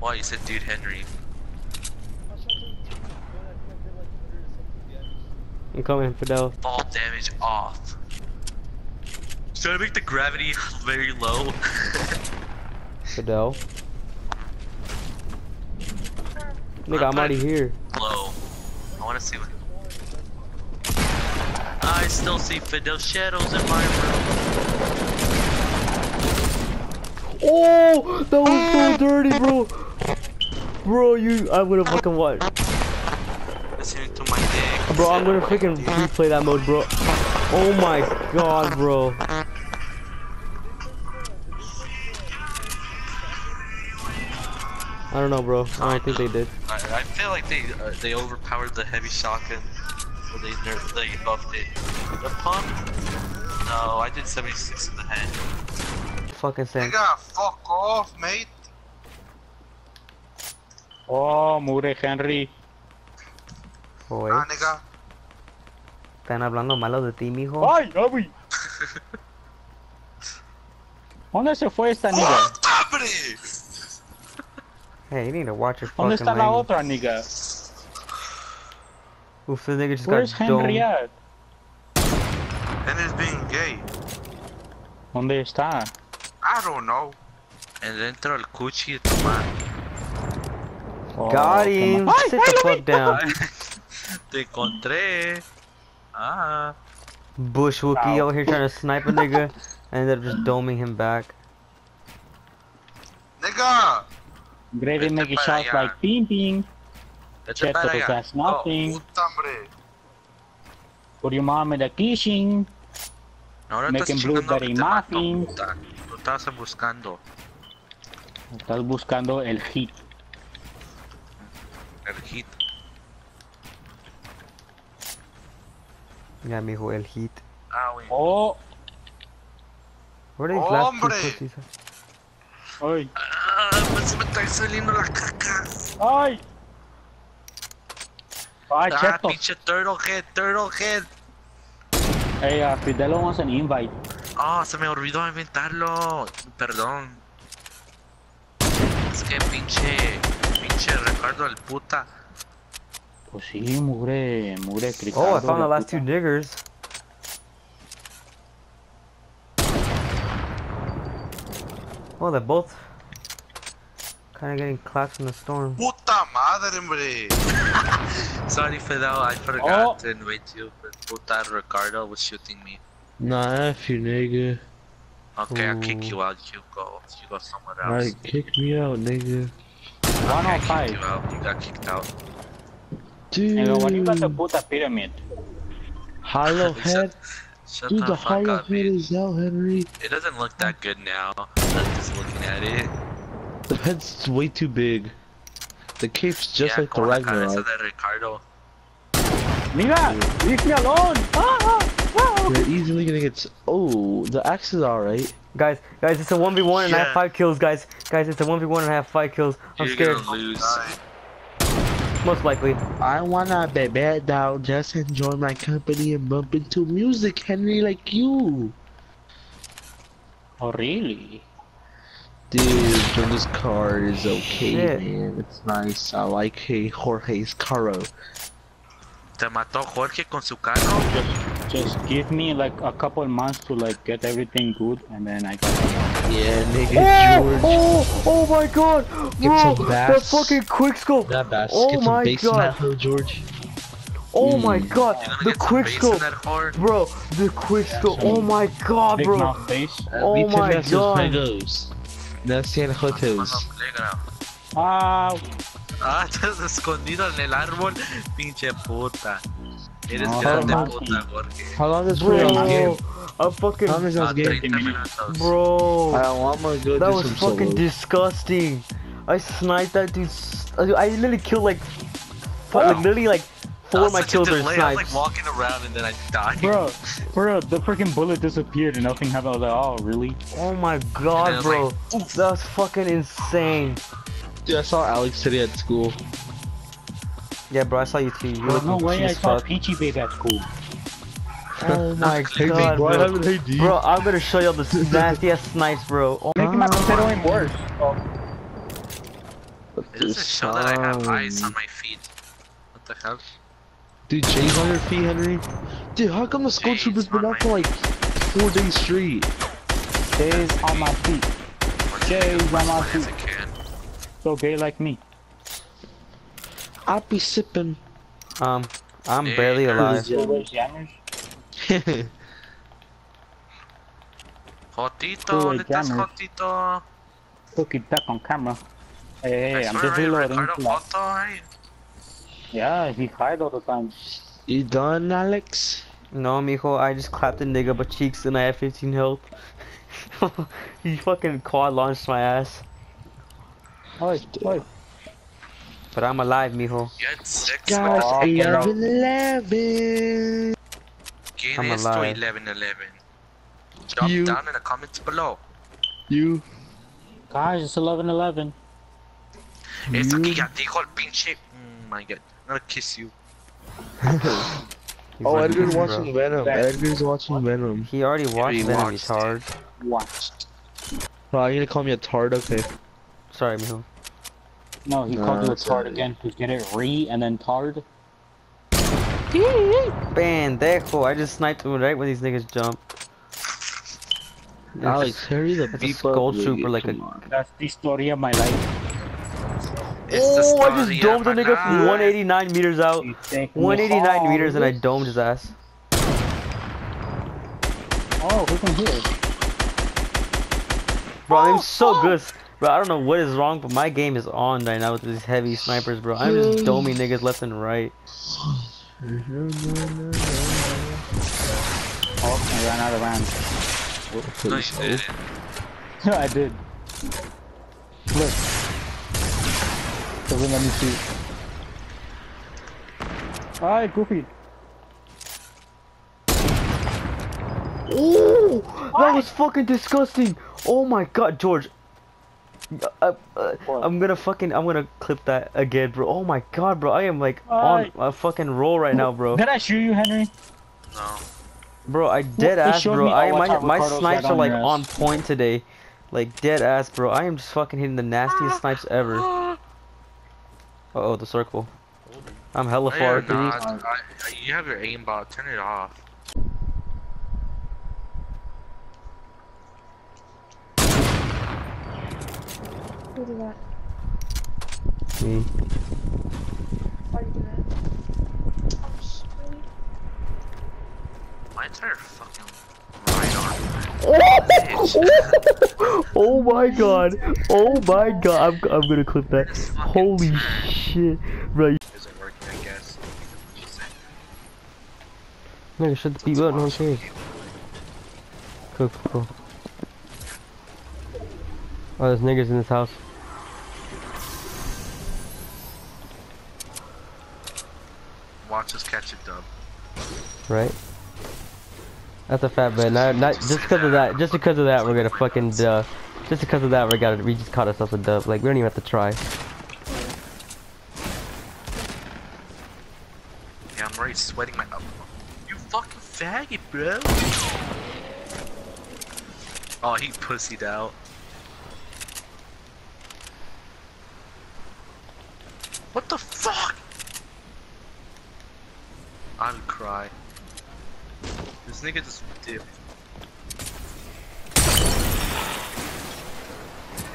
Why you said dude Henry? I'm coming, Fidel. Fall damage off. Should I make the gravity very low? Fidel. Nigga, I'm already here. low. I wanna see what. I still see Fidel shadows in my room. Oh, that was so ah! dirty, bro. Bro, you, I would have fucking what? Listening to my dick. Bro, I'm gonna freaking replay that mode, bro. Oh my god, bro. I don't know, bro. I don't think they did. I, I feel like they uh, they overpowered the heavy shotgun. Or they nerfed, they buffed it. The pump? No, I did 76 in the head. Fucking sense. Nigga, fuck off, mate. Oh, mure Henry. Oh, Ah, eh. nigga. Están hablando malo de ti, mijo. ¡Ay, Gaby! ¿Dónde se fue esta nigga? ¡Puta, hombre! Hey, you need to watch your ¿Dónde fucking está la language. otra nigga? Oof, this nigga just Where's got Henry domed. at? And it's being gay. ¿Dónde está? I don't know. And dentro el cuchi de tu madre. Oh, Got come him. Ay, Sit ay, the fuck down. Te encontré. Ah. Bush Wookie Ow. over here trying to snipe a nigga and ended up just doming him back. Nigga! Grady Vete making para shots allá. like ping ping. Vete Check para because allá. that's nothing. Puta. Put your mom in the kitchen. No, ahora Making estás chingando blueberry que te mato, muffins. puta. Lo estabas buscando. Estás buscando el hit. El hit. Yeah, mijo, el heat. Ah, güey. Oh, Hombre. ay, Ah, pues se me está saliendo la caca. ay. Ay, Ah, cheto. pinche turtle head, turtle head. Hey, uh, Fidel wants an invite. Ah, se me olvidó inventarlo. Perdón. Es que pinche, pinche Ricardo el puta. Oh, pues sí, mugre, mugre, Cristiano. Oh, I found the last two niggers. Oh, they're both kind of getting clapped in the storm. Puta madre, hombre. Sorry, Fidel, I forgot Oh. to invite you, but puta Ricardo was shooting me. Nah, F you, nigga. Okay, I'll kick oh. you out. You go. You go somewhere else. Alright, kick me out, nigga. I kicked 105. you. You got kicked out. Dude, Nigga, when you got the puta pyramid. hollow head. Shut Dude, the, the fuck hollow up, head man. is out, Henry. It doesn't look that good now. I'm just looking at it. The head's way too big. The cape's just yeah, like the con la cabeza Ragnarok. de Ricardo. Nigga, leave me alone. Ah, ah, ah. You're easily gonna get. s- Oh, the axe is alright. Guys, guys, it's a 1v1 and I have 5 kills, guys. Guys, it's a 1v1 and I have 5 kills. I'm You're scared. gonna lose. Most likely. I wanna be bad down, just enjoy my company and bump into music, Henry, like you. Oh, really? Dude, Jordan's car is okay, Shit. man. It's nice. I like hey, Jorge's Caro. Te mató Jorge con su carro. Just, just give me like a couple months to like get everything good, and then I got. Yeah, nigga, Oh, George. oh, oh my god! Bro, that fucking quick scope! That bass. Oh Get my bass God. that hoe, George. Oh my Mm. god! The get some quick scope! Bro, the quick scope! Oh my god, bro! mouth. Oh Vite my nuestros God. juegos. Nuestros juegos. Ah, Ah, estás escondido en el árbol. Pinche puta. Eres No, grande no, puta, Jorge. How long is we on game? Bro, I fucking How long is this game? 30 minutos. bro. I want to go That was fucking solos. disgusting. I sniped that dude. I literally killed like, fu- like literally like four of my such a kills were delay. I was like walking around and then I died. bro, bro, the freaking bullet disappeared and nothing happened. I was like, oh, really? Oh my god, bro. like, That was fucking insane. Dude, I saw Alex today at school. Yeah, bro, I saw you too. You Bro, no looking way I cheese saw fuck. Peachy Babe at school. Oh my Hey, god, bro. haven't they D? Bro, I'm gonna show y'all the nasty ass snipes, bro. Oh, Making my potato even worse. Oh, It doesn't show that I have eyes on my feet. What the hell? Dude, Jay's on your feet, Henry. Dude, how come the school Jay's Trooper's been out for like four days straight? Days on my feet. Jay's on my feet. I. So gay like me. I'll be sipping. Um, I'm Hey, barely alive. So where's Jammers? Jotito, Wait, let us Jammer. Jotito. Cookie duck on camera. Hey, hey, I I'm just reloading. Ricardo hey. yeah, he cried all the time. you done, Alex? No, mijo, I just clapped the nigga but cheeks and I have 15 health. he fucking quad launched my ass. Oi, oi. But I'm alive, mijo. Get six. Guys, what the fuck, bro? 11 11. ¿Quién I'm es tu alive. 1111? Drop You. down in the comments below. You. Guys, it's 11 11. Eso You. que ya dijo el pinche. Mm, my god. I'm gonna kiss you. Oh, like, Edgar's bro. watching Venom. Edgar's watching Venom. He already watched He Venom, watched retard. Watched. Oh, you're gonna call me a tard? Okay. Sorry, mijo. No, he No, called you a it's tard alright. again. To get it re and then tard. Pendejo, I just sniped him right when these niggas jump. Alex, hurry the it's a beep skull trooper like a- That's the story of my life. It's the Oh, I just of domed the nigga from 189 meters out. You take me 189 home. meters and I domed his ass. Oh, who can hear? Bro, I'm oh, so good. Bro, I don't know what is wrong, but my game is on right now with these heavy snipers, bro. I'm just doming niggas left and right. Oh, I ran out of rounds. No, you didn't. I did. Look. Doesn't let me shoot. Alright, Goofy. Oh, that was fucking disgusting. Oh my god, George. Uh, uh, I'm gonna fucking, I'm gonna clip that again, bro. Oh my god, bro. I am like Alright. on a fucking roll right now, bro. Did I shoot you, Henry? No. Bro, I dead He ass, bro. I oh, my my snipes are like your on point today, like dead ass, bro. I am just fucking hitting the nastiest snipes ever. Uh oh, the circle. I'm hella No, far. you're not. I, I, you have your aimbot. Turn it off. Who did that? Me. Why did you do that? I'm sorry. My entire fucking right arm. oh my god. Oh my god. I'm, I'm gonna clip that. Holy shit. Bro, Isn't working, I guess. Nigga, shut the beat button, okay. Cool, cool, cool. Oh, there's niggas in this house. Watch us catch a dub. Right? That's a fat bet. Not, not just because of that. Just because of that, we're gonna fucking uh, Just because of that, we got we just caught ourselves a dub. Like we don't even have to try. Yeah, I'm already sweating my. You fucking faggot, bro. Oh, he pussied out. What the fuck? I would cry. This nigga just dipped.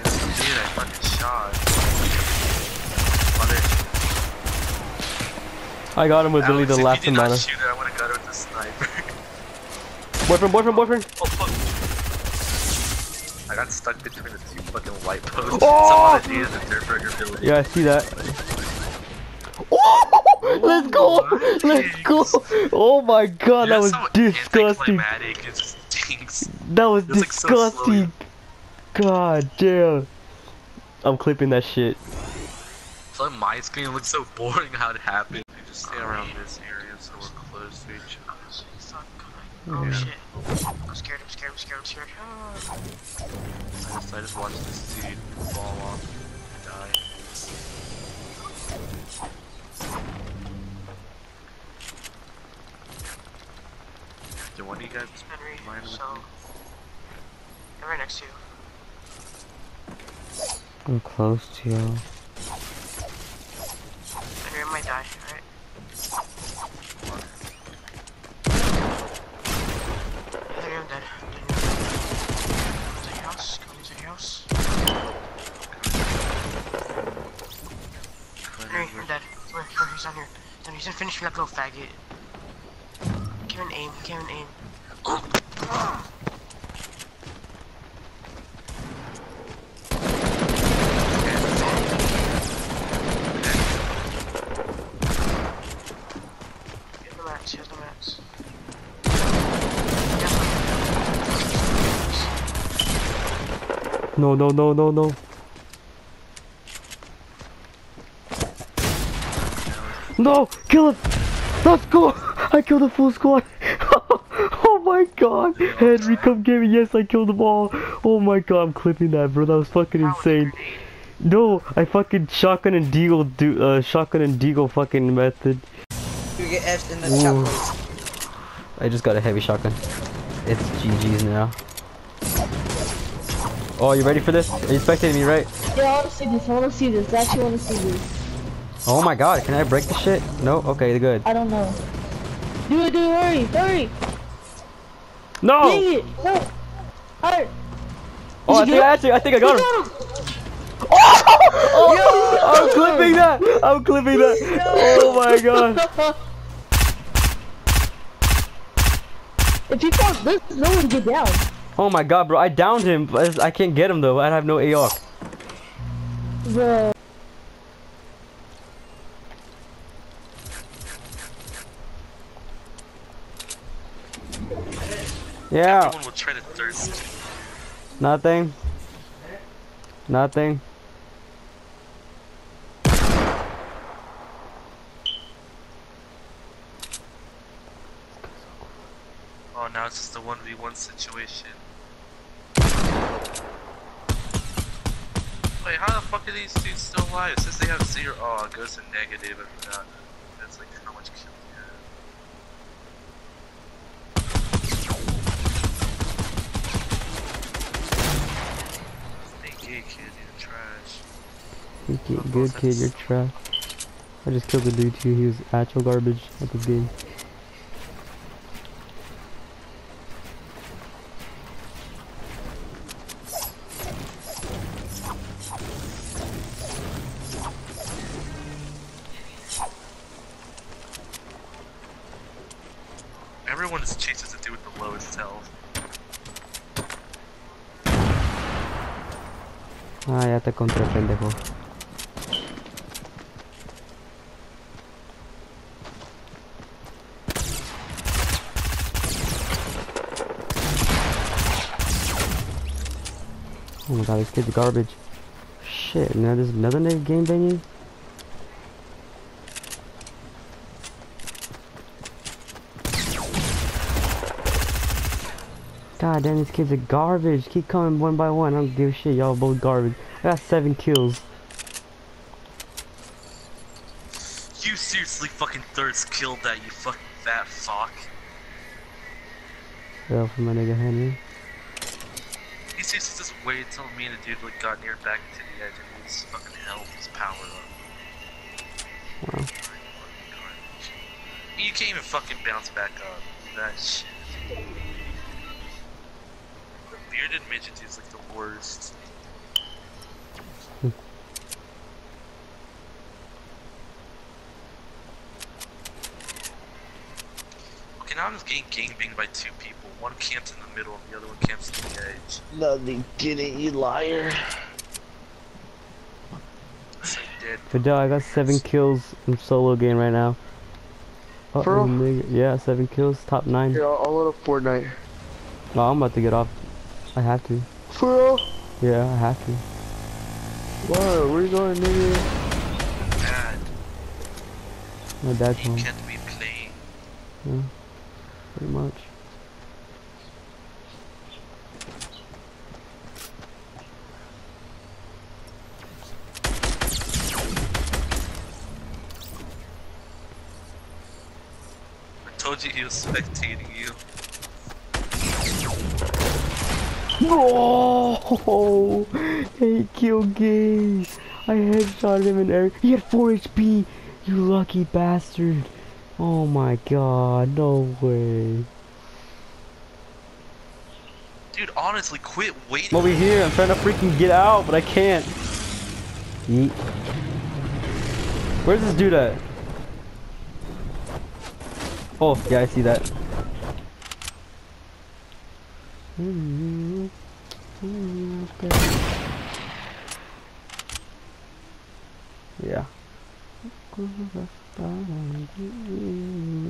Yes, dude, I fucking shot. I got him with Alex, the if last did amount shoot it, I have got it with the sniper. Boyfriend, boyfriend, boyfriend. oh fuck. I got stuck between the two fucking white posts. Oh! Someone the third burger building. Yeah, I see that. Oh, let's go! Oh, let's go! Oh my god, that was disgusting. It. That was It's like so disgusting. God damn. I'm clipping that shit. So my screen looks so boring how it happened. We just stay around this area so we're close to each other. Oh Yeah. shit. I'm scared, I'm scared, I'm scared, I'm scared. I just, I just watched this one of you guys Henry, so I'm right next to you. I'm close to you. Henry, I might die, alright? Henry, I'm dead. Come to your house, come. Henry, I'm dead. Where, where, he's on here. He's on, he's finish me up, little faggot the max. No, no, no, no, no. No, kill him. Let's go. I killed the full squad. Oh my god. Henry, come get me. Yes, I killed them all. Oh my god, I'm clipping that, bro. That was fucking insane. No, I fucking shotgun and deagle, do, uh, shotgun and deagle fucking method. You get F in the Ooh. I just got a heavy shotgun. It's GG's now. Oh, you ready for this? Are you spectating me, right? Yeah, I wanna see this. I wanna see this. I actually wanna see this. Oh my god, can I break the shit? No? Okay, good. I don't know. Do it, do it, hurry, hurry! No! No! Hurry! Oh, I think I actually, I think I got him. him! Oh, I'm clipping that. I'm clipping that. Oh my god. If you fall, there's no one get down. Oh my god, bro. I downed him. but I can't get him though. I have no AR. Bro. Yeah. Everyone will try to thirst. Nothing. Nothing. Oh, now it's just a 1v1 situation. Wait, how the fuck are these dudes still alive? Since they have zero. Oh, it goes to negative. I forgot. That's like how much kill you have. Hey, gay kid, you're trash. You get good kid, you're trash. I just killed the dude too. He was actual garbage at this game. Everyone just chases the dude with the lowest health. Ah, ya te encontré, pendejo. Oh my god, this kid's garbage. Shit, now there's another nigga game banging? God damn, these kids are garbage. Keep coming one by one. I don't give a shit. Y'all both garbage. I got seven kills. You seriously fucking thirst killed that, you fucking fat fuck. Yeah, for my nigga Henry. He seriously just waited till me and the dude like got near back to the edge and his fucking health was power up. Wow. You can't even fucking bounce back up. That shit. The bearded midget is like the worst. Okay, now I'm just getting gangbanged by two people. One camps in the middle and the other one camps in the edge. No, they didn't, you liar. So dead. Fidel, I got seven kills in solo game right now. Uh For real? nigga. Yeah, seven kills, top nine. Here, I'll, I'll load up Fortnite. No, I'm about to get off. I have to. For real? Yeah, I have to. Whoa, where you going, nigga? Dad. My dad's You home. can't be playing. Yeah, pretty much. I told you he was spectating you. Oh, eight kill game. I headshot him and every. He had 4 HP. You lucky bastard. Oh my god, no way. Dude, honestly, quit waiting. I'm over here. I'm trying to freaking get out, but I can't. Yeet. Where's this dude at? Oh, yeah, I see that. Yeah.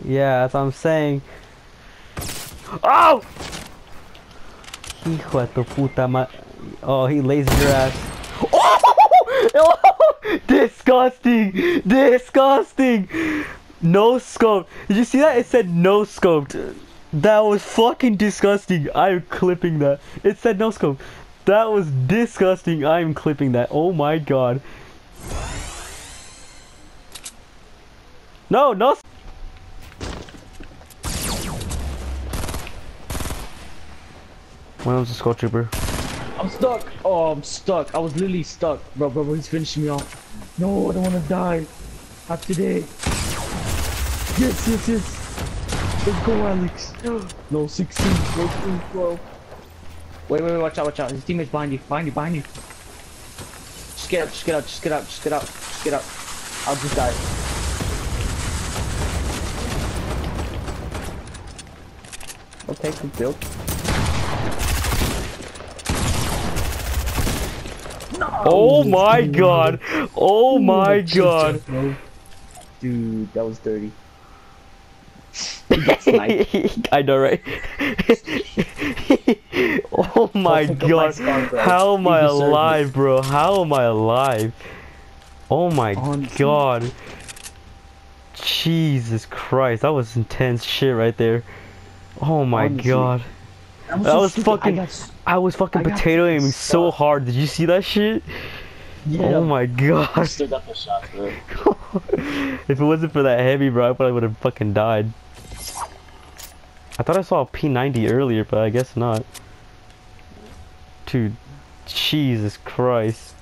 Yeah, that's what I'm saying. Oh! Hijo de puta ma- Oh, he lasered your ass. Oh! Disgusting! Disgusting! No scope. Did you see that? It said no scoped. That was fucking disgusting. I'm clipping that. It said no scope. That was disgusting. I'm clipping that. Oh my god. No, no. s- When was the skull trooper? I'm stuck. Oh, I'm stuck. I was literally stuck, bro. Bro, bro he's finishing me off. No, I don't want to die. Not today. Yes, yes, yes. Let's go, Alex. No, 16. No, 12. Wait, wait, wait. Watch out, watch out. His teammates behind you. Behind you, behind you. Just get out, just get out, just get out, just get out, just get out. I'll just die. Okay, good build. Oh my god! Oh my god! Dude, that was dirty. I know, right? oh my Fuck up my god! scar. How am I deserve it. alive, bro? How am I alive? Oh my Honestly. god! Jesus Christ, that was intense shit right there. Oh my Honestly. god. That That so was fucking. I got s- I was fucking I got potato aiming so hard. Did you see that shit? yeah. Oh my I god. still got the shot, bro. if it wasn't for that heavy, bro, I probably would have fucking died. I thought I saw a P90 earlier, but I guess not. Dude, Jesus Christ.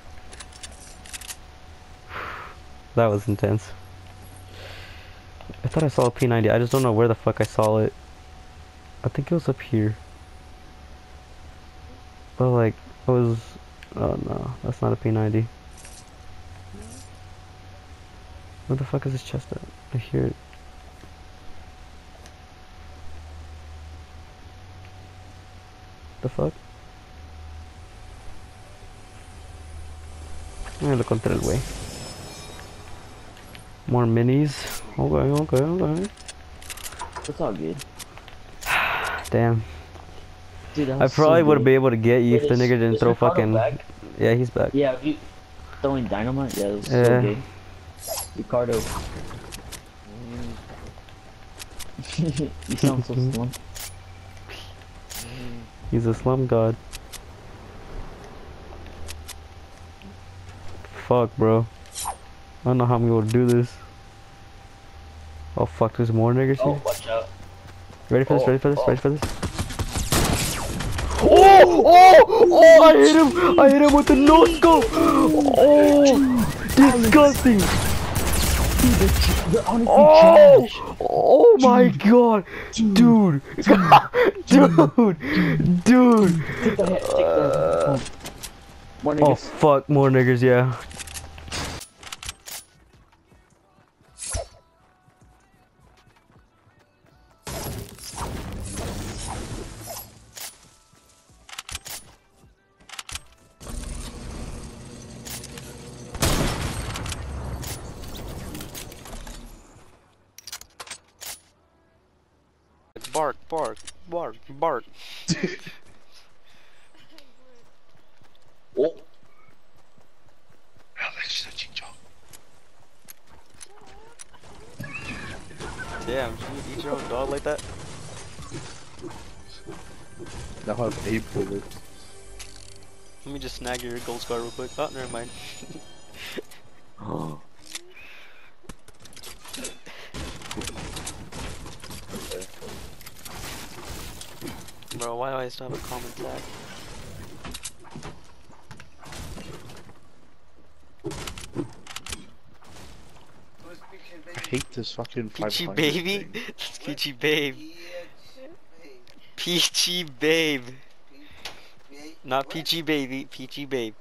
That was intense. I thought I saw a P90. I just don't know where the fuck I saw it. I think it was up here. But like, I was... Oh no, that's not a P90. Where the fuck is this chest at? I hear it. The fuck? Eh, lo encontré el güey. More minis. Okay, okay, okay. It's all good. Damn. Dude, I was so probably would been able to get you if the nigga didn't throw fucking. back? Yeah, he's back. Yeah, you throwing dynamite? Yeah, was Yeah. so good. Ricardo. you sound so slum. He's a slum god. Fuck, bro. I don't know how I'm gonna do this. Oh fuck, there's more niggas Oh, here. Watch out. Ready for this? Ready for this? oh. Ready for this? Oh! Oh! Oh! I hit him! I hit him with the no scope! Oh! Disgusting! Oh! Oh my god! Dude! Dude! Dude! Take the hit, take the hit. Uh, One Oh niggas. fuck, more niggers, yeah. Bark, bark, bark, bark. Oh. Damn, you eat your own dog like that? Now I have eight bullets. Let me just snag your gold scar real quick. Oh, never mind. Bro, why do I still have a common tag? I hate this fucking Peachy 500 baby? thing. That's Peachy babe. Peachy babe. Not peachy baby, peachy babe.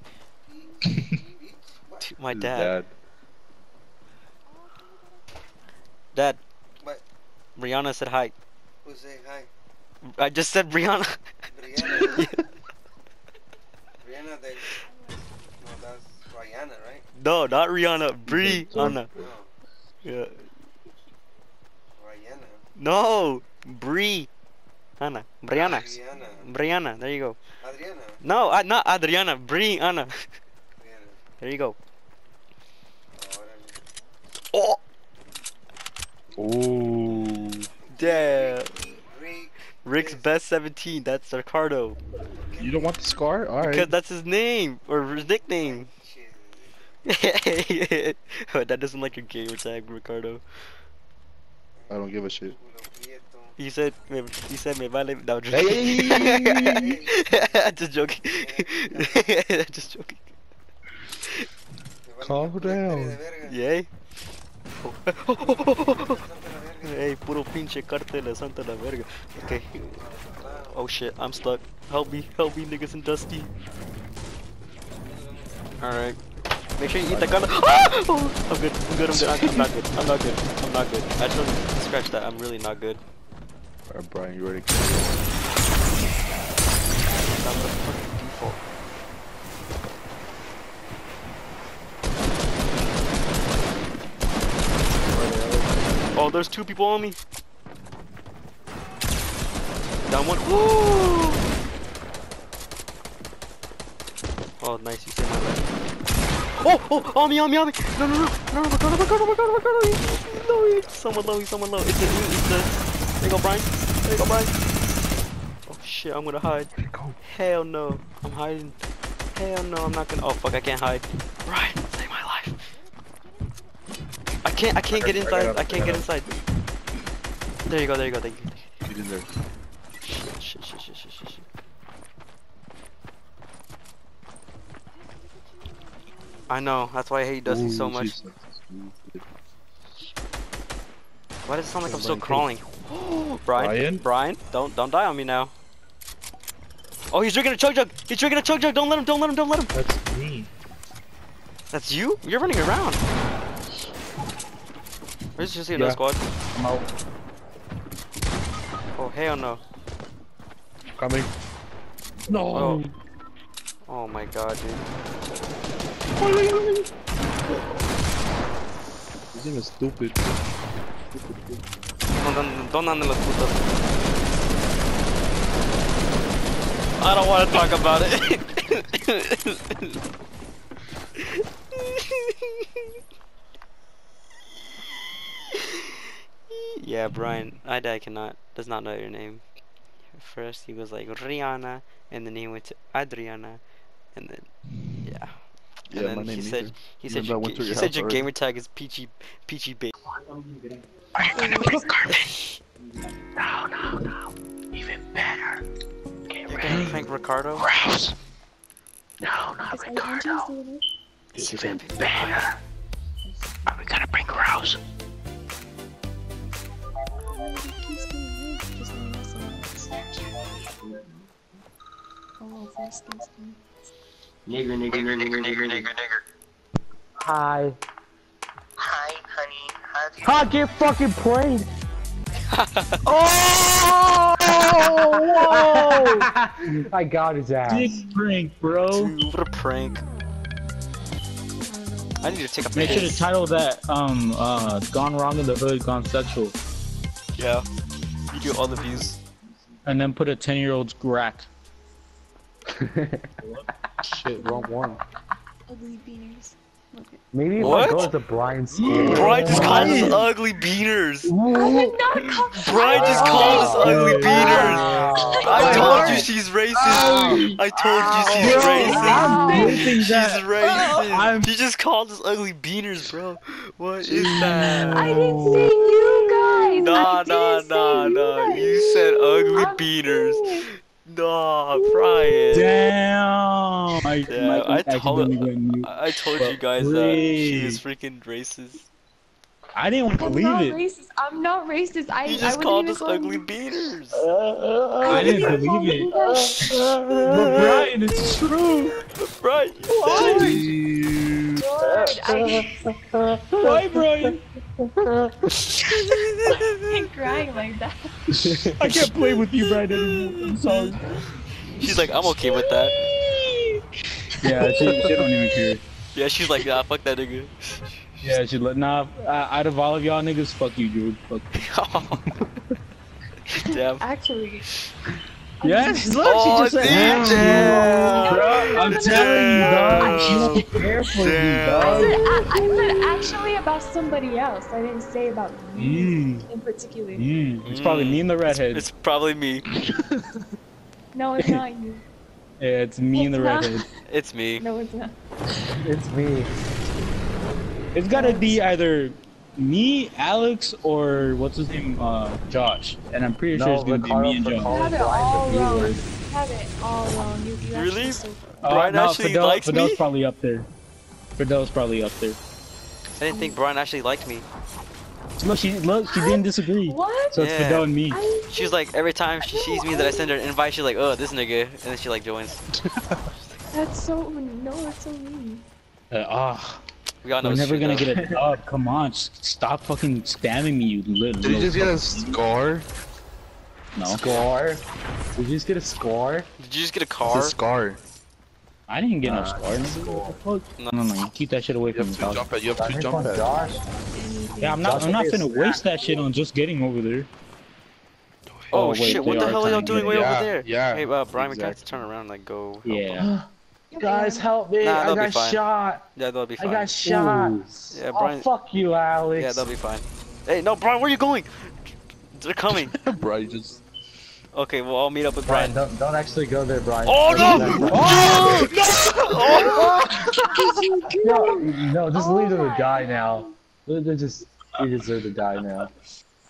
To my His dad. Dad, Brianna said hi. Who's saying hi? I just said Brianna. Brianna, then. No, that's Rihanna, right? No, not Rihanna. Brianna. No, Yeah. Rihanna. No, Bri. Anna. Brianna. Rihanna. Brianna. There you go. Adriana. No, uh, not Adriana. Brianna. Rihanna. There you go. Oh, Oh, Ooh. Yeah. Rick. Rick's best 17. That's Ricardo. You don't want the scar? All right. Because that's his name or his nickname. Oh, that doesn't like your gamer tag, Ricardo. I don't give a shit. He said, he said, me vale. No, just Hey, joking. just joking. just joking. Calm down. Yay. Verga. Hey, puro pinche cartel de Santa la verga. Okay. Oh shit, I'm stuck. Help me, help me, niggas and Dusty. Alright. Make sure you eat the gun. Ah! Oh, I'm good, I'm good, I'm good. I'm, I'm not good, I'm not good, I'm not good. I just scratch that, I'm really not good. Alright, Brian, you ready? I'm the fucking default. Oh, there's two people on me. Down one. Woo! Oh, nice. You saved my life. Oh, oh, on me, on me, on me. No, no, no, no, no, Ricardo, Ricardo, Ricardo, Ricardo. No, he's someone low, he's someone low. It's a, it's a. There you go, Brian. There you go, Brian. Oh shit, I'm gonna hide. Hell no, I'm hiding. Hell no, I'm not gonna. Oh fuck, I can't hide. Brian, save my life. I can't, I can't get inside. I can't get inside. There you go, there you go, thank you. Get in there. Shit, shit, shit, shit, shit, shit. I know, that's why I hate Dusty so much. she's- Why does it sound like I'm still crawling? Brian, Brian? Brian, don't don't die on me now. Oh, he's drinking a chug jug. He's drinking a chug jug. Don't let him. Don't let him. Don't let him. That's me. That's you. You're running around. Where's just another Yeah. squad? I'm out. Oh hell no. Coming. No. Oh. Oh my god, dude. This thing is stupid. Don't, don't, don't ande las putas. I don't want to talk about it. yeah, Brian, I, I cannot, does not know your name. First he was like Rihanna, and then he went to Adriana, and then, yeah. Yeah, and then my he name said, neither. he said, your, went ga- he your said house your already. gamer tag is peachy, peachy baby. Are you gonna bring Carmen? No, no, no. Even better. Get You're gonna ready. prank Ricardo? Rouse. No, not Ricardo. Even better. Are we gonna bring Rouse? Nigger, nigger, nigger, nigger, nigger, nigger, nigger. Hi. Hi, honey. How's your I get fucking pranked. oh! Whoa! I got his ass. prank, bro. What a prank. I need to take a picture. Make sure to title that um uh gone wrong in the hood, gone sexual, Yeah. You get all the views. and then put a ten year old's rack. Shit, wrong one. Ugly beaners. Okay. Maybe if What? I go to Brian's school. Brian just called us ugly beaners. I did not call Brian just called us ugly beaners. I told you she's racist. I told you she's racist. She's racist. She just called us ugly beaners, bro. What is that? I didn't say you guys. Nah, I nah, didn't nah, you nah. You said ugly I'm beaners. kidding. Nah, Brian. Damn! I, Yeah, Mike I told went mute. I told you guys that she was please. freaking racist. I didn't want to I'm believe not it. racist. I'm not racist. I, You I just wouldn't called even us call ugly you- beaners. I didn't believe it. But Brian, it's true. Right. Lord, I Why, Brian? Great. crying like that? I can't play with you, Brian, anymore. I'm sorry. She's like, I'm okay with that. Yeah, she, she don't even care. Yeah, she's like, nah, fuck that nigga. Yeah, she like, nah, uh, out of all of y'all niggas, fuck you, dude. Fuck you. Damn. Actually. Yes, look, Oh, she just said, DJ! "Yeah, bro, I'm telling you, dog. She Damn. don't care for you, I said, I, I said actually about somebody else. I didn't say about you Mm, in particular. mm. It's probably me and the redhead. It's probably me. No, it's not you. yeah, it's me and the not. redhead. It's me. No, it's not. It's me. It's gotta be either me, Alex, or what's his name, uh, Josh. And I'm pretty sure it's gonna Ricardo be me and for You Josh. have it all wrong. You have it all wrong. You, you Really? so Uh, Brian no, actually Fidel, likes Fidel's me? probably up there. Fidel's probably up there. I didn't think Brian actually liked me. Look, she look, she didn't disagree. What? So it's Yeah. Fidel and me. I, She's like, every time she sees me that I send her an invite, she's like, oh, this nigga. And then she like joins. that's so no, that's so mean. Uh, ah, We all know we're never gonna though. get a dub. Come on, stop fucking spamming me, you little. Did you just get a fucking- scar? No, Score? Did you just get a score? Did you just get a It's car? a scar. I didn't get no Uh, scar. nigga. What? No. No, no, you keep that shit away You from have me, to jump at. You have to jump one, at. Josh. Yeah, I'm not. Josh I'm not gonna waste that shit on just getting over there. Oh, Oh, wait, shit, what the hell are y'all doing way it. over there? yeah, Hey, uh, Brian, we got to turn around and like go. help Yeah. Them. Guys, help me! Nah, I they'll be got fine. shot! Yeah, that'll be fine. I got shot! Yeah, Oh, Brian. fuck you, Alex! Yeah, they'll be fine. Hey, no, Brian, where are you going? They're coming. Brian just. Okay, well, I'll meet up with Brian, Brian. don't, don't actually go there, Brian. Oh, Don't no! do that, Oh! No, no, just Oh leave him to my die now. They they just, he deserve to die now.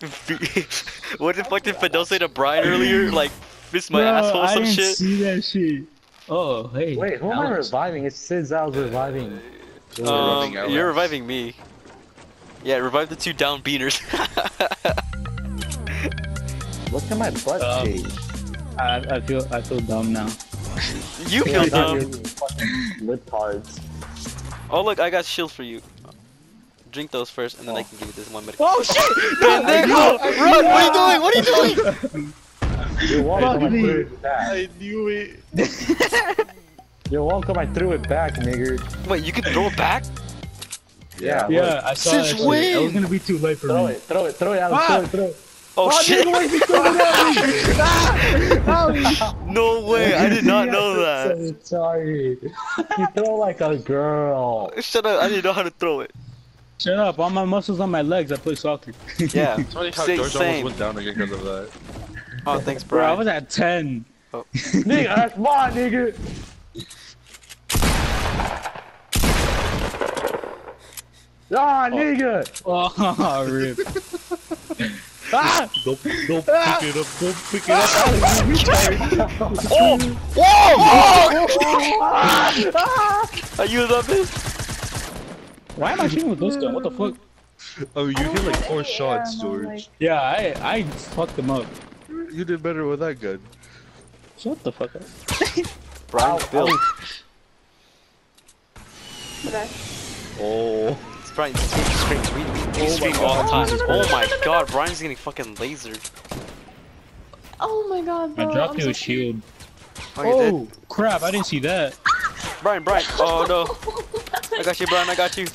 what the fuck did Fidel say to Brian earlier? Like, miss my Bro, asshole or I some didn't shit? see that shit. Oh, hey. Wait, who am I reviving? It says I was reviving. Um, reviving you're reviving me. Yeah, revive the two down beaners. Look at my butt Um, cheek. I, I feel I feel dumb now. you Yeah, feel dumb. you're Lip cards. Oh look, I got shields for you. Drink those first, and then I Oh. can give you this one minute. Oh shit! Pendejo! Run! What are you doing? What are you doing? You're welcome, I me. threw it back. I knew it. You're welcome, I threw it back, nigger. Wait, you can throw it back? Yeah, Yeah, look. I saw Since that shit. when? That was gonna be too late for Throw me. it, throw it, throw it, Alex, Ah! throw it, throw it. Oh shit! nigga, why you throwing it at me? No way! I did not know that. I'm so sorry. You throw like a girl. Shut up! I didn't know how to throw it. Shut up! All my muscles on my legs. I play soccer. Yeah. It's funny how Same- George same. almost went down again because of that. Oh, thanks, Bro, Bro, I was at ten. nigga, that's mine, nigga. Ah, nigga. Oh, rip. ah! Don't, don't pick it up. Don't pick it up. Oh! Whoa! Oh! Are you that bitch? Why am I shooting with this gun? What the fuck? Oh, you hit like four shots, Yeah, no, George. like- Yeah, I I fucked them up. You did better with that gun. Shut the fuck up. Brian, Bill. Okay. Oh. It's Brian, you streams. We, we, we stream all the time. Oh my god, Brian's getting fucking lasered. Oh my god, I dropped I'm you so a shield. Oh. Oh crap! I didn't see that. Brian, Brian. Oh no. I got you, Brian. I got you.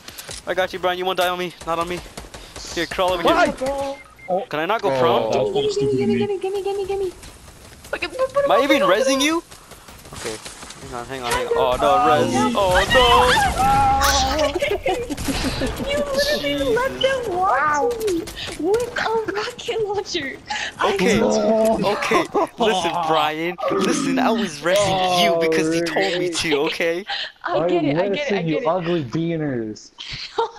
I got you, Brian. You won't die on me. Not on me. Here, crawl over here. Bro. Can I not go Oh. prone? That was kinda stupid of Gimme, me. gimme, gimme, gimme, gimme. Okay, put- put him Am I up, even put him up, put resing you? Okay. Hang on, hang on, hang on. Oh no, res. Oh ah. You literally let them watch me with a rocket launcher. I Okay. told- Okay. Listen, Brian. Listen, I was resing you because he told me to. Okay. I get it, I get it, I Listen, you get it. ugly beaners.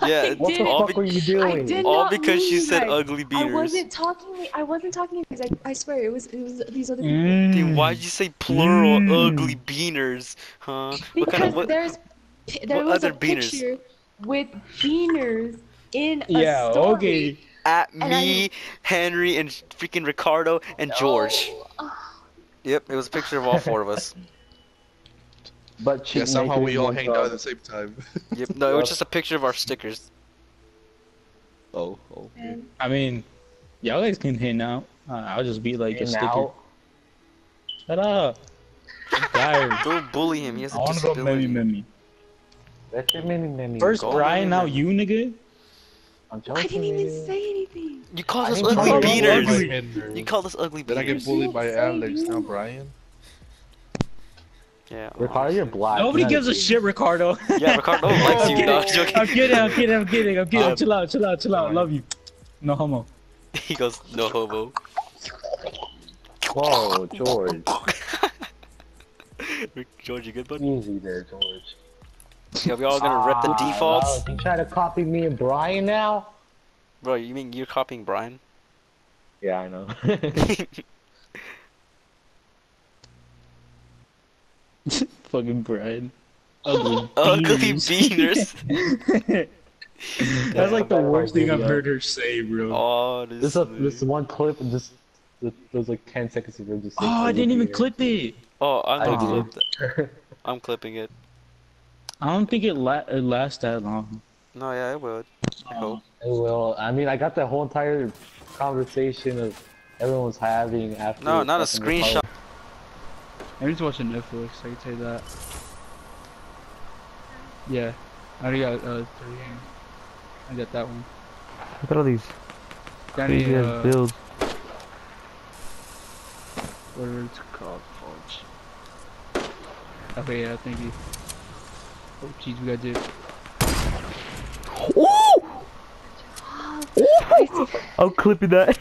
Yeah. I What the all fuck be- were you doing? All because mean you said guys. ugly I wasn't talking. I wasn't talking to you guys. I, I swear it was. It was these other people. Mm. Then why'd you say plural Mm. ugly beaners? Huh? What Because kind of what? there's pi- there what was a beaners? picture with beaners in a Yeah. story. Okay. At and I- me, Henry, and freaking Ricardo and George. Oh, Yep, it was a picture of all four of us. But Yeah, somehow we all one hanged out at the same time. Yep, no, it was just a picture of our stickers. Oh, oh. man. I mean, Y'all guys can hang out. Uh, I'll just be like a sticker. now, Shut up. I'm tired. Don't bully him. He has I a wanna go disability. Memmy Memmy. that's your mini mini. First Go Brian, now you nigga. I'm I didn't even say anything. You called us ugly beaters. ugly. You called us ugly beaters. Then I get bullied by Say Alex, now. Brian. Yeah. Ricardo, you're black. Nobody gives a shit, Ricardo. Yeah, Ricardo likes I'm you. kidding. No, I'm joking. I'm kidding. I'm kidding. I'm kidding. I'm kidding. Um, chill out. Chill out. Chill out. Love you. No homo. He goes, no homo. Whoa, George. George, you good, bud? Easy there, George. Yeah, we all gonna rip the Ah, defaults. wow, You try to copy me and Brian now? Bro, you mean you're copying Brian? Yeah, I know. Fucking Brian. Ugly. Ugly beaners. beaners. That's like the worst thing I've heard her say, bro. Oh, this this. is this one clip and just it was like 10 seconds of her just Oh, I didn't even clip it. Oh, I'm I gonna clip that. I'm clipping it. I don't think it, la- it lasts that long. No, yeah, it would. I hope. It will. I mean, I got the whole entire conversation of everyone's having after. No, not a screenshot. I'm just watching Netflix, I can tell you that. Yeah. I already got uh, three. I got that one. Look at all these Danny, crazy ass uh, builds. whatever it's called. Fudge. Okay, yeah, thank you. Oh, jeez, we got it. Oh! I'm clipping that.